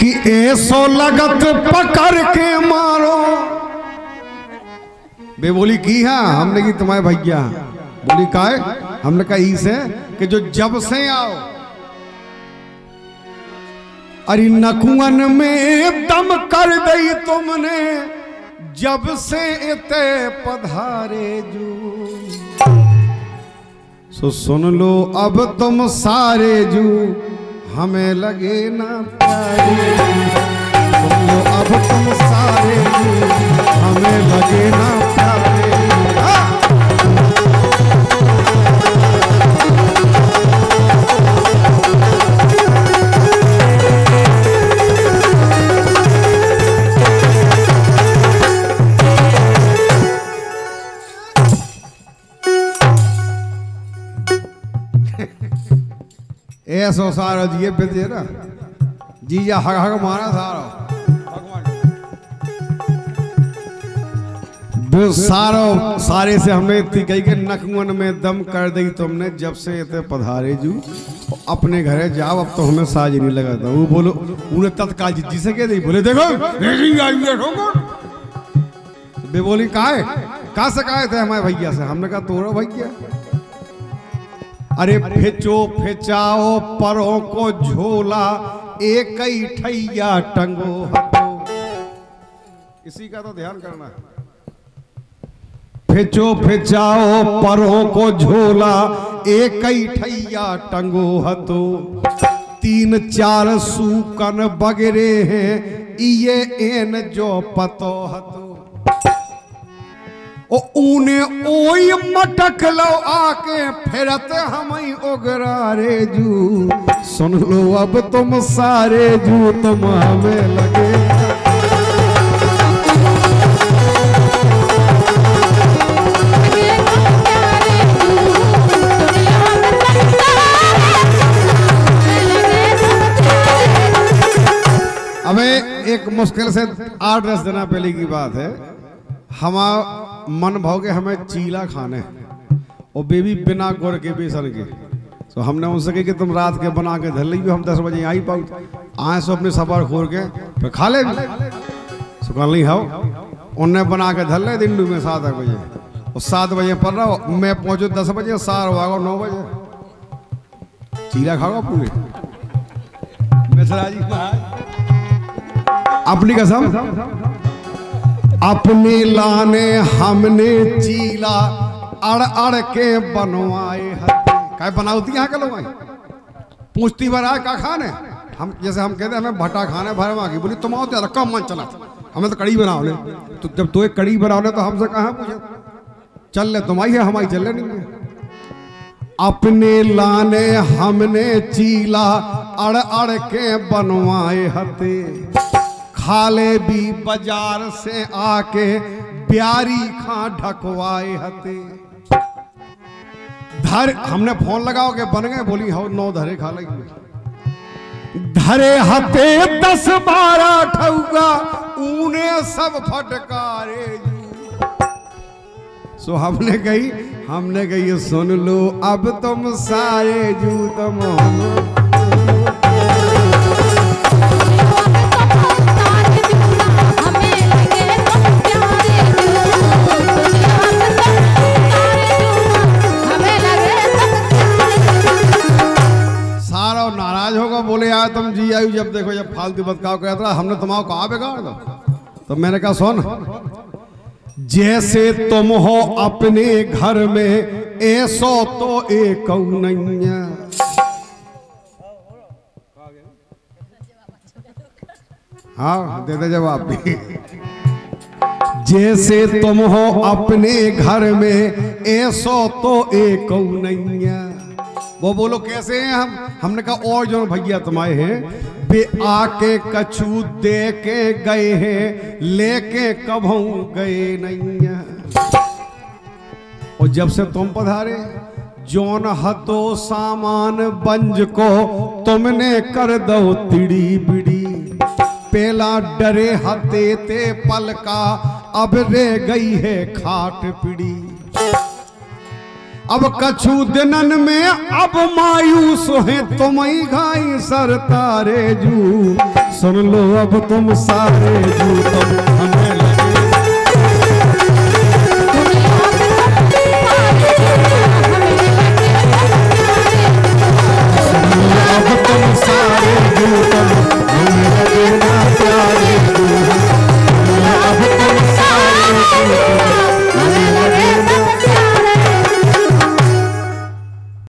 कि ऐसो लगत पकड़ के मारो। बे बोली, की है? हमने की तुम्हारे भैया। बोली का है हमने कहा ई से कि जो जब से आओ, अरे नकुअन में दम कर दई तुमने, जब से इते पधारे जू। सो सुन लो, अब तुम सारे जू हमें लगे ना प्यारे। तुम अब तुम सारे हमें लगे ना ऐसो सारा जी पे ना जीजा हग हग मारा सारा वो सारो सारे से हमने इतनी कही कि नकमन में दम कर दी तुमने जब से इतने पधारे जू अपने घरे जाओ अब तो हमें साज नहीं लगा था वो बोलो उन्हें तत्काल जिद्दी से कह दी बोले देखो बे बोली कहा कहा से कहा थे हमारे भैया से हमने कहा तोरा भैया अरे फेचो फेचाओ, परों को झोला एक ही ठैया टंगो हटो। इसी का तो ध्यान करना है। फेचो फेचाओ, परों को झोला एक ही ठैया टंगो हतो तीन चार सूकन बगरे हैं ये एन जो पतो हतो ऊने ओई मटक लो आके फिरत हम ओगरारे जू। सुन लो, अब तुम सारे जू तुम हमें लगे। हमें एक मुश्किल से आठ दस दिन पहले की बात है। हम मन भाव के हमें चीला खाने और बेबी बिना गुड़ के बेसन के। तो हमने उनसे कही कि तुम रात के बना के धर लीजिए हम दस बजे आई पाऊ। आए सो अपने सफ़र खोर के, फिर खा ले सो नहीं हाओ। उनने बना के धर ले दिन में सात बजे। और सात बजे पढ़ रहा हूँ मैं पहुंचू दस बजे, सार हो नौ बजे। चीला खाओगा पूरे। मिश्रा जी। अपनी कसम। अपने लाने हमने चीला अड़ अड़ के बनवाए काय बनावती यहाँ के लोग पूछती बरा का खाने? हम जैसे हम कहते हैं, हमें भट्टा खाने भरवा की बोली, तुम आओ तो कम मन चला हमें तो कड़ी बनाओ ले। तो जब तो एक कड़ी बनाओ ले तो हमसे कहा पूछे? चल ले, तुम आई है हमारी चल ले नहीं अपने लाने हमने चीला अड़ अड़ के बनवाए हते। खाले भी बाज़ार से आके प्यारी खा ढकवाए हते। धर, हमने फ़ोन लगाओ के बन गए? बोली, हो, नौ धरे खा लगी। धरे हते, दस बारह ठौगा ऊने सब फटकारे सो हमने कही हमने कही, सुन लो, अब तुम सारे जू, तुम सारा जी आयु जब देखो जब फालतू बतकाव कहता रहा हमने तुम्हारा कहा, बेगाड़ दो। तो मैंने कहा, सुन, जैसे तुम हो अपने घर में, ऐसो तो एक हाँ दे दे जवाब। भी जैसे तुम हो अपने घर में, ऐसो तो एक नैया वो बोलो, कैसे हैं हम? हमने कहा, और जो भैया तुम्हारे हैं बे आके कछू दे के गए हैं, लेके कभू गए नहीं है? और जब से तुम पधारे, जोन हतो सामान बंज को तुमने कर दो तिड़ी बिड़ी पेला डरे हते ते पल का अब रे गई है खाट पिड़ी। अब कछु दिनन में अब मायूस है तुम ही घाई सर तारे जू। सुन लो अब तुम सारे जू, तुम हमें